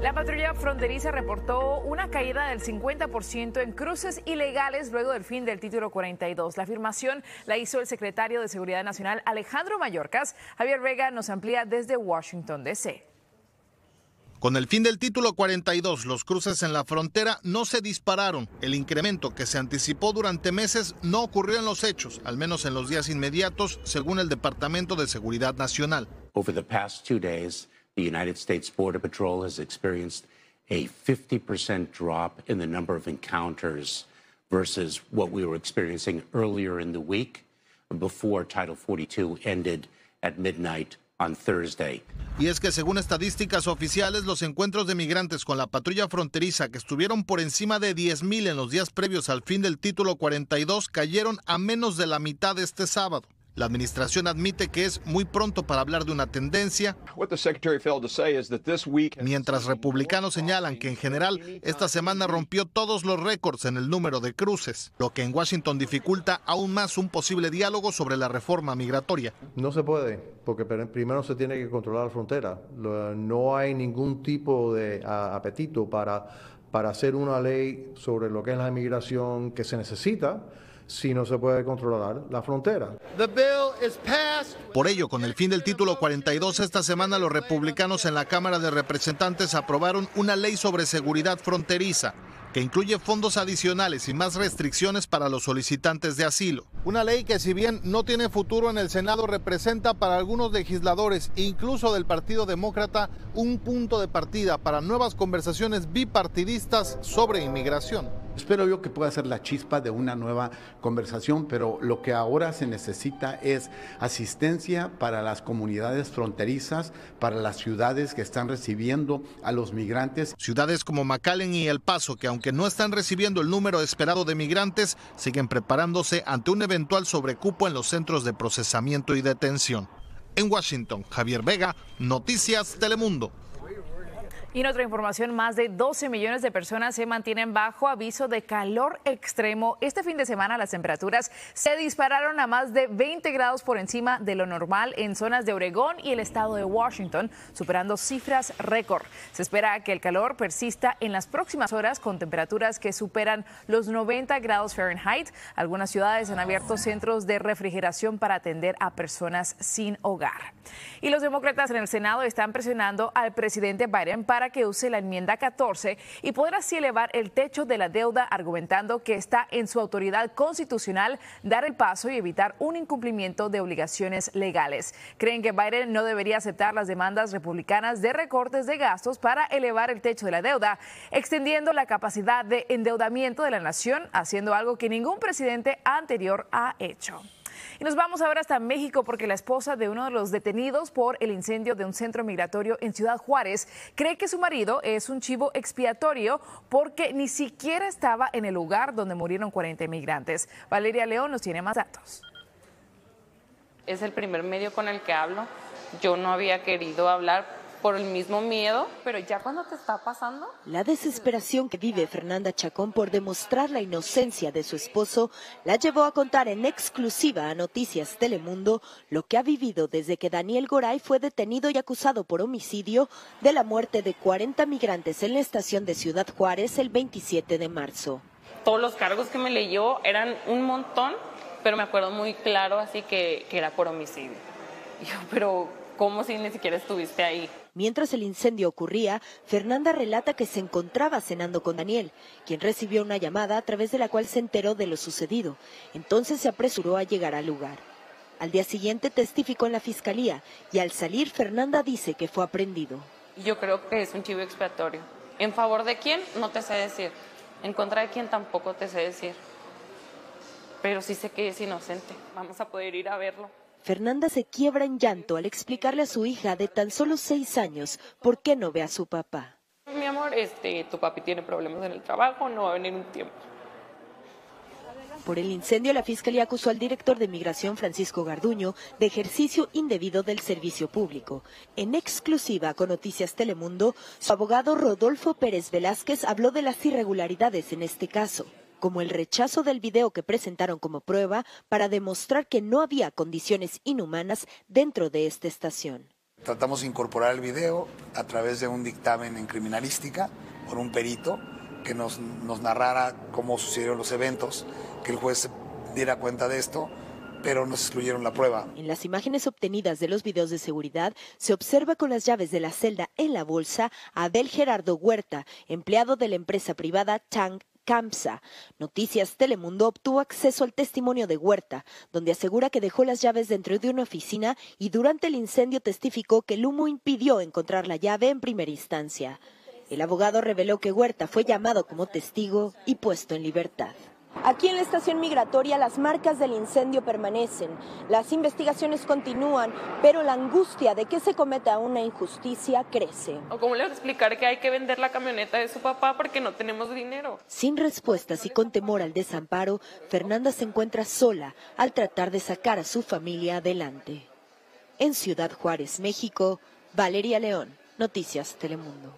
La patrulla fronteriza reportó una caída del 50% en cruces ilegales luego del fin del título 42. La afirmación la hizo el secretario de Seguridad Nacional Alejandro Mayorkas. Javier Vega nos amplía desde Washington, D.C. Con el fin del título 42, los cruces en la frontera no se dispararon. El incremento que se anticipó durante meses no ocurrió en los hechos, al menos en los días inmediatos, según el Departamento de Seguridad Nacional. Over the past two days, the United States Border Patrol has experienced a 50% drop in the number of encounters versus what we were experiencing earlier in the week before Title 42 ended at midnight on Thursday. Y es que según estadísticas oficiales, los encuentros de migrantes con la patrulla fronteriza que estuvieron por encima de 10.000 en los días previos al fin del título 42 cayeron a menos de la mitad este sábado. La administración admite que es muy pronto para hablar de una tendencia, mientras republicanos señalan que en general esta semana rompió todos los récords en el número de cruces, lo que en Washington dificulta aún más un posible diálogo sobre la reforma migratoria. No se puede, porque primero se tiene que controlar la frontera. No hay ningún tipo de apetito para, para hacer una ley sobre lo que es la inmigración que se necesita si no se puede controlar la frontera. Por ello, con el fin del título 42, esta semana los republicanos en la Cámara de Representantes aprobaron una ley sobre seguridad fronteriza que incluye fondos adicionales y más restricciones para los solicitantes de asilo. Una ley que si bien no tiene futuro en el Senado representa para algunos legisladores, incluso del Partido Demócrata, un punto de partida para nuevas conversaciones bipartidistas sobre inmigración. Espero yo que pueda ser la chispa de una nueva conversación, pero lo que ahora se necesita es asistencia para las comunidades fronterizas, para las ciudades que están recibiendo a los migrantes. Ciudades como McAllen y El Paso, que aunque no están recibiendo el número esperado de migrantes, siguen preparándose ante un eventual sobrecupo en los centros de procesamiento y detención. En Washington, Javier Vega, Noticias Telemundo. Y en otra información, más de 12 millones de personas se mantienen bajo aviso de calor extremo. Este fin de semana las temperaturas se dispararon a más de 20 grados por encima de lo normal en zonas de Oregón y el estado de Washington, superando cifras récord. Se espera que el calor persista en las próximas horas con temperaturas que superan los 90 grados Fahrenheit. Algunas ciudades han abierto centros de refrigeración para atender a personas sin hogar. Y los demócratas en el Senado están presionando al presidente Biden para para que use la enmienda 14 y poder así elevar el techo de la deuda, argumentando que está en su autoridad constitucional dar el paso y evitar un incumplimiento de obligaciones legales. Creen que Biden no debería aceptar las demandas republicanas de recortes de gastos para elevar el techo de la deuda, extendiendo la capacidad de endeudamiento de la nación, haciendo algo que ningún presidente anterior ha hecho. Y nos vamos ahora hasta México porque la esposa de uno de los detenidos por el incendio de un centro migratorio en Ciudad Juárez cree que su marido es un chivo expiatorio porque ni siquiera estaba en el lugar donde murieron 40 inmigrantes. Valeria León nos tiene más datos. Es el primer medio con el que hablo. Yo no había querido hablar por el mismo miedo, pero ya cuando te está pasando. La desesperación que vive Fernanda Chacón por demostrar la inocencia de su esposo la llevó a contar en exclusiva a Noticias Telemundo lo que ha vivido desde que Daniel Goray fue detenido y acusado por homicidio de la muerte de 40 migrantes en la estación de Ciudad Juárez el 27 de marzo. Todos los cargos que me leyó eran un montón, pero me acuerdo muy claro así que, que era por homicidio. yo, pero ¿cómo si ni siquiera estuviste ahí? Mientras el incendio ocurría, Fernanda relata que se encontraba cenando con Daniel, quien recibió una llamada a través de la cual se enteró de lo sucedido. Entonces se apresuró a llegar al lugar. Al día siguiente testificó en la fiscalía y al salir Fernanda dice que fue aprendido. Yo creo que es un chivo expiatorio. ¿En favor de quién? No te sé decir. En contra de quién tampoco te sé decir. Pero sí sé que es inocente. Vamos a poder ir a verlo. Fernanda se quiebra en llanto al explicarle a su hija de tan solo seis años por qué no ve a su papá. Mi amor, este, tu papi tiene problemas en el trabajo, no va a venir un tiempo. Por el incendio, la Fiscalía acusó al director de Migración, Francisco Garduño, de ejercicio indebido del servicio público. En exclusiva con Noticias Telemundo, su abogado Rodolfo Pérez Velázquez habló de las irregularidades en este caso como el rechazo del video que presentaron como prueba para demostrar que no había condiciones inhumanas dentro de esta estación. Tratamos de incorporar el video a través de un dictamen en criminalística por un perito que nos, nos narrara cómo sucedieron los eventos, que el juez diera cuenta de esto pero nos excluyeron la prueba. En las imágenes obtenidas de los videos de seguridad se observa con las llaves de la celda en la bolsa a Abel Gerardo Huerta, empleado de la empresa privada Tang CAMSA. Noticias Telemundo obtuvo acceso al testimonio de Huerta, donde asegura que dejó las llaves dentro de una oficina y durante el incendio testificó que el humo impidió encontrar la llave en primera instancia. El abogado reveló que Huerta fue llamado como testigo y puesto en libertad. Aquí en la estación migratoria las marcas del incendio permanecen, las investigaciones continúan, pero la angustia de que se cometa una injusticia crece. ¿O cómo le voy a explicar que hay que vender la camioneta de su papá porque no tenemos dinero? Sin respuestas y con temor al desamparo, Fernanda se encuentra sola al tratar de sacar a su familia adelante. En Ciudad Juárez, México, Valeria León, Noticias Telemundo.